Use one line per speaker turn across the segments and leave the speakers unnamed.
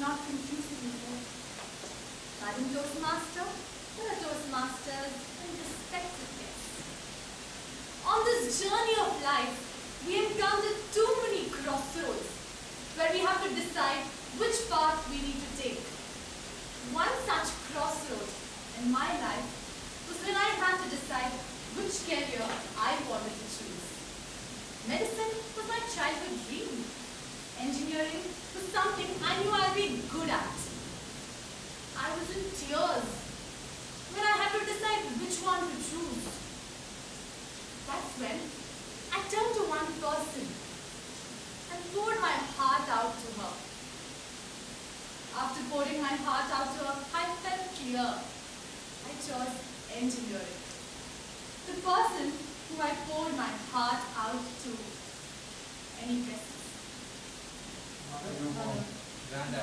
not confuse anymore. Madam Toastmaster, fellow Toastmasters, and respected guests. On this journey of life, we encounter too many crossroads where we have to decide which path we need to take. One such crossroad in my life was when I had to decide which career I wanted to choose. Medicine was my childhood dream. Engineering was something I knew I'd be good at. I was in tears when I had to decide which one to choose. That's when I turned to one person and poured my heart out to her. After pouring my heart out to her, I felt clear. I chose engineering. The person who I poured my heart out to. Any guesses?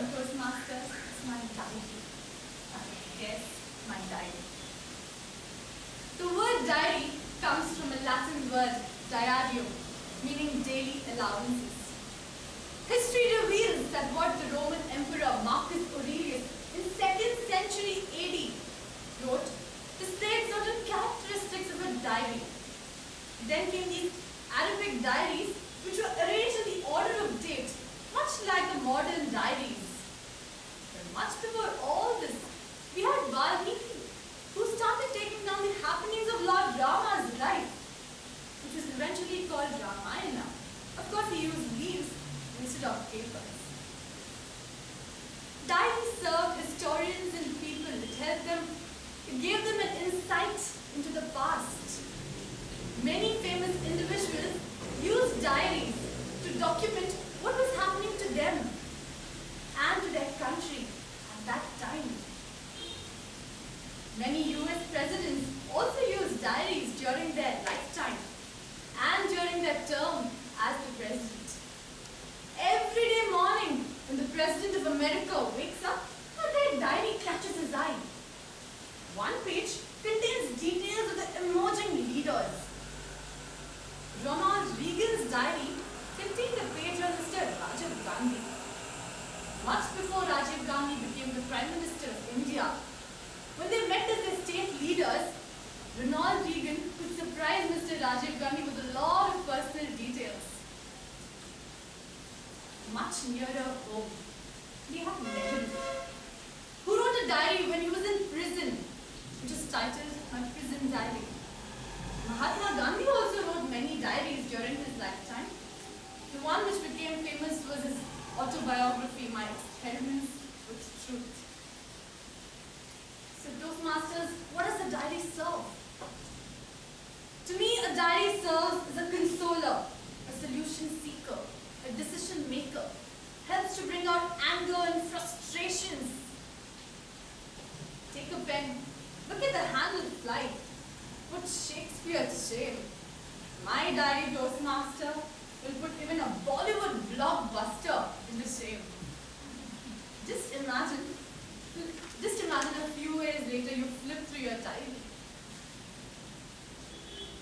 Toastmasters, it's my diary. Yes, my diary. The word diary comes from a Latin word, diario, meaning daily allowances. History reveals that what the Roman Emperor Marcus Aurelius in 2nd century AD wrote displayed certain characteristics of a diary. Then came these Arabic diaries, which were arranged in the order of date, much like the modern diaries. But much before all this, we had Valmiki, who started taking down the happenings of Lord Rama's life, which was eventually called Ramayana. Of course, he used leaves instead of papers. Diaries served historians and people. It helped them, it gave them an insight into the past. Many famous individuals used diaries to document what was happening to them and to their country at that time. Many US presidents also used diaries during their lifetime and during their term as the president. Every day morning, when the President of America wakes up, a red diary catches his eye. One page contains details of the emerging leaders. Ronald Reagan's diary contained a page on Mr. Rajiv Gandhi. Much before Rajiv Gandhi became the Prime Minister of India, when they met as their state leaders, Ronald Reagan could surprise Mr. Rajiv Gandhi with a lot of personal details much nearer home. We have Nehru, who wrote a diary when he was in prison, which is titled My Prison Diary. Mahatma Gandhi also wrote many diaries during his lifetime. The one which became famous was his autobiography, My Experiments with Truth. So Toastmasters, what does a diary serve? To me, a diary serves as a consoler, a solution seeker, a decision maker, helps to bring out anger and frustrations. Take a pen, look at the handle fly. Put Shakespeare to shame. My diary Toastmaster will put even a Bollywood blockbuster into shame. Just imagine, just imagine a few years later you flip through your diary.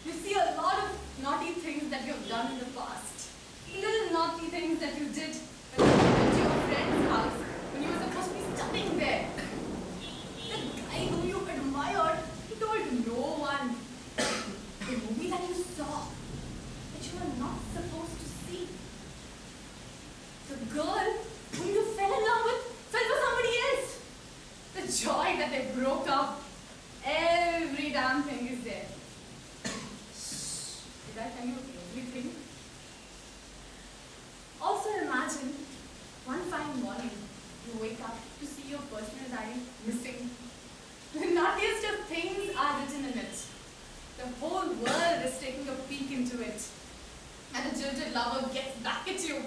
You see a lot of naughty things that you have done in the past. Little naughty things that you did when you went to your friend's house when you were supposed to be studying there. The guy whom you admired, he told no one. The movie that you saw, that you were not supposed to see. The girl whom you fell in love with fell for somebody else. The joy that they broke up. Every damn thing is there. Did I tell you everything? Also imagine one fine morning you wake up to see your personal diary missing. The naughtiest of things are written in it. The whole world is taking a peek into it. And a jilted lover gets back at you.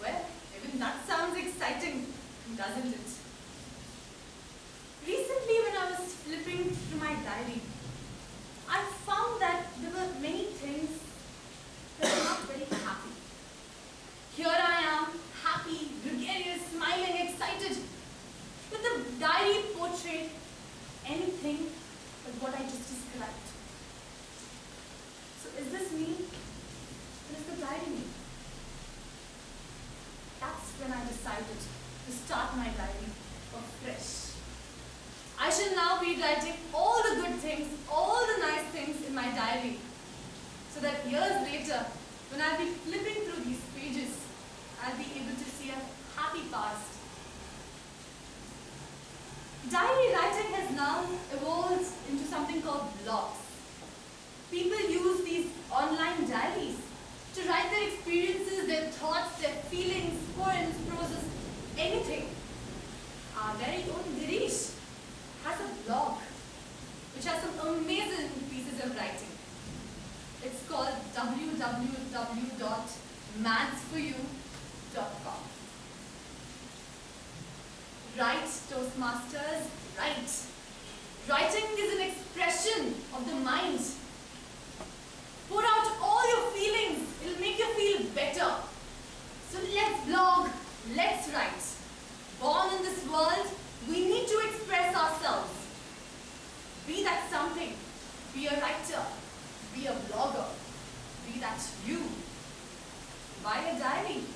Well, even that sounds exciting, doesn't it? Recently, when I was flipping through my diary, I found that there were many things that were not very happy. Here I am, happy, gregarious, smiling, excited. But the diary portrayed anything but what I just described. So is this me? Or is the diary me? That's when I decided to start my diary afresh. I shall now be writing all the good things, all the nice things in my diary so that years later, when I'll be flipping through these pages, I'll be able to see a happy past. Diary writing has now evolved into something called blogs. People use these online diaries to write their experiences, their thoughts, their feelings, poems, prose, anything. Our very own Girish has a blog which has some amazing pieces of writing. It's called www.mathsforyou.com. Write, Toastmasters, write. Writing is an expression of the mind. Pour out all your feelings. It'll make you feel better. So let's blog, let's write. Born in this world, we need to express ourselves. Be that something. Be a writer. Be a blogger. Be that you. Buy a diary.